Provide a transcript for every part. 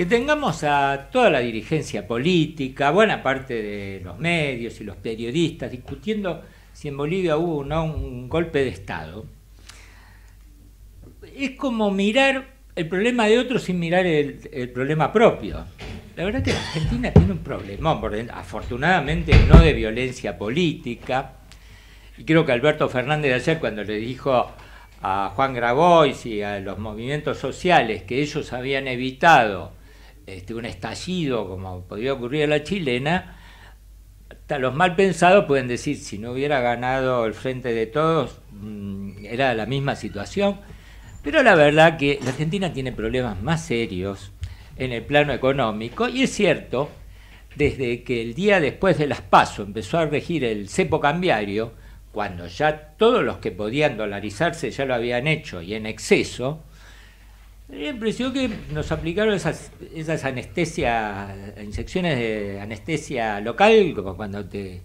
que tengamos a toda la dirigencia política, buena parte de los medios y los periodistas discutiendo si en Bolivia hubo o no un golpe de Estado, es como mirar el problema de otros sin mirar el, problema propio. La verdad que la Argentina tiene un problema, afortunadamente no de violencia política, y creo que Alberto Fernández ayer cuando le dijo a Juan Grabois y a los movimientos sociales que ellos habían evitado este, un estallido como podría ocurrir a la chilena, los mal pensados pueden decir, si no hubiera ganado el frente de todos, mm, era la misma situación. Pero la verdad que la Argentina tiene problemas más serios en el plano económico y es cierto, desde que el día después de las PASO empezó a regir el cepo cambiario, cuando ya todos los que podían dolarizarse ya lo habían hecho y en exceso, me impresión que nos aplicaron esas, anestesias, inyecciones de anestesia local, como cuando te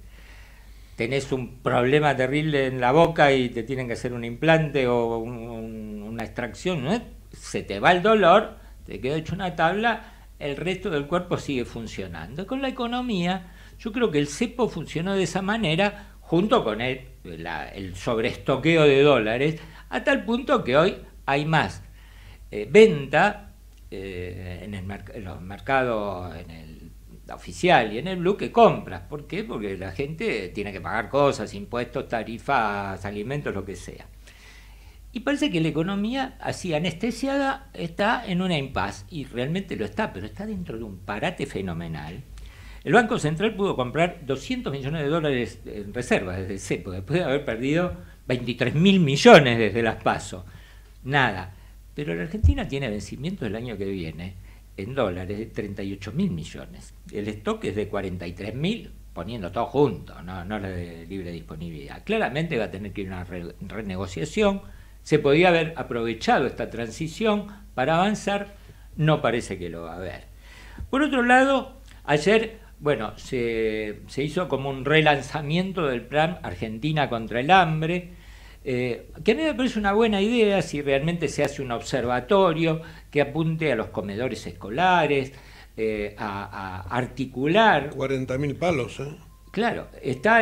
tenés un problema terrible en la boca y te tienen que hacer un implante o una extracción, ¿no? se te va el dolor, te queda hecho una tabla, el resto del cuerpo sigue funcionando. Con la economía, yo creo que el cepo funcionó de esa manera, junto con el, el sobreestoqueo de dólares, a tal punto que hoy hay más eh, venta eh, en, el en los mercados, en el oficial y en el blue que compras. ¿Por qué? Porque la gente tiene que pagar cosas, impuestos, tarifas, alimentos, lo que sea. Y parece que la economía así anestesiada está en una impas, y realmente lo está, pero está dentro de un parate fenomenal. El Banco Central pudo comprar 200 millones de dólares en reservas desde CEPO, después de haber perdido 23 mil millones desde las PASO. Nada. Pero la Argentina tiene vencimiento el año que viene en dólares de 38 mil millones. El stock es de 43 mil, poniendo todo junto, no, no la de libre disponibilidad. Claramente va a tener que ir a una renegociación. Se podía haber aprovechado esta transición para avanzar, no parece que lo va a haber. Por otro lado, ayer, bueno, se hizo como un relanzamiento del plan Argentina contra el hambre eh, que a mí me parece una buena idea si realmente se hace un observatorio que apunte a los comedores escolares, eh, a, a, articular... 40.000 palos, ¿eh? Claro, está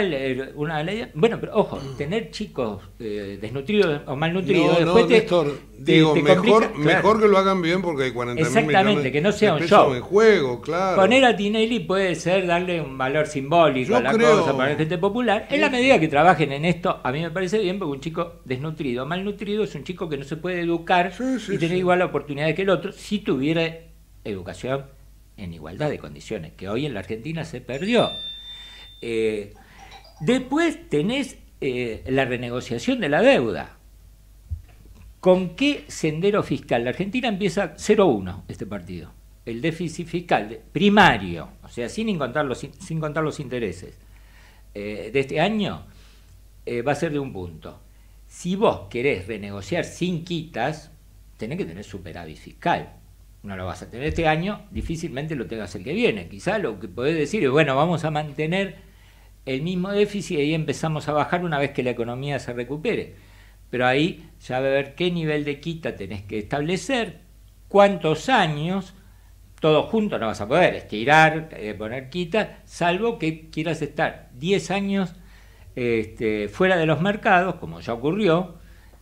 una ley. Bueno, pero ojo, tener chicos eh, desnutridos o malnutridos. No, no, Néstor, digo, mejor, mejor que lo hagan bien porque hay 40 Exactamente, que no sea un show. En juego, claro. Poner a Tinelli puede ser darle un valor simbólico a la cosa para la gente popular. En la medida que trabajen en esto, a mí me parece bien porque un chico desnutrido o malnutrido es un chico que no se puede educar y tener igual la oportunidad que el otro si tuviera educación en igualdad de condiciones, que hoy en la Argentina se perdió. Eh, después tenés eh, la renegociación de la deuda. ¿Con qué sendero fiscal? La Argentina empieza 0-1 este partido. El déficit fiscal primario, o sea, sin contar los, intereses, eh, de este año va a ser de un punto. Si vos querés renegociar sin quitas, tenés que tener superávit fiscal no lo vas a tener este año, difícilmente lo tengas el que viene. Quizá lo que podés decir es, bueno, vamos a mantener el mismo déficit y ahí empezamos a bajar una vez que la economía se recupere. Pero ahí ya va a ver qué nivel de quita tenés que establecer, cuántos años, todo junto no vas a poder estirar, eh, poner quita, salvo que quieras estar 10 años este, fuera de los mercados, como ya ocurrió,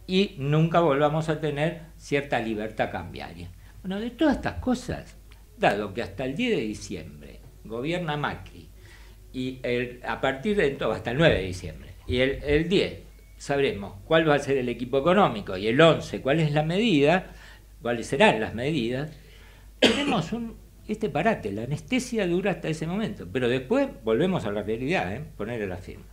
y nunca volvamos a tener cierta libertad cambiaria. Bueno, de todas estas cosas, dado que hasta el 10 de diciembre gobierna Macri, y el, a partir de entonces, hasta el 9 de diciembre, y el, el 10 sabremos cuál va a ser el equipo económico, y el 11 cuál es la medida, cuáles serán las medidas, tenemos un, este parate, la anestesia dura hasta ese momento, pero después volvemos a la realidad, ¿eh? ponerle la firma.